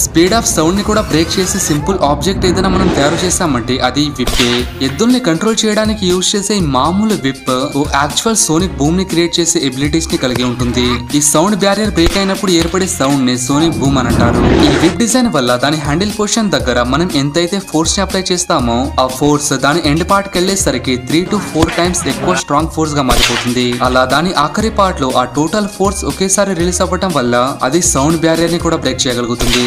Speed of సౌండ్ని కూడా break చేసి simple object ఏదైనా మనం తయారు చేసామంటే అది విప్పే ఎద్దుల్ని కంట్రోల్ చేయడానికి యూజ్ చేసే మామూలు విప్ ఓ యాక్చువల్ సోనిక్ బూమ్ని క్రియేట్ చేసే ఎబిలిటీస్ని కలిగి ఉంటుంది. ఈ సౌండ్ బ్యారియర్ బ్రేక్ అయినప్పుడు ఏర్పడే సౌండ్ని సోనిక్ బూమ్ అని అంటారు. ఈ విప్ డిజైన్ వల్ల దాని హ్యాండిల్ పొజిషన్ దగ్గర మనం ఎంతైతే ఫోర్స్ని అప్లై చేస్తామో ఆ ఫోర్స్ దాని ఎండ్ పార్ట్కి వెళ్ళేసరికి త్రీ టు ఫోర్ టైమ్స్ ఎక్కువ స్ట్రాంగ్ ఫోర్స్గా మారిపోతుంది. అలా దాని ఆఖరి పార్ట్లో ఆ టోటల్ ఫోర్స్ ఒకేసారి రిలీజ్ అవ్వటం వల్ల అది సౌండ్ బ్యారియర్ని కూడా బ్రేక్ చేయగలుగుతుంది.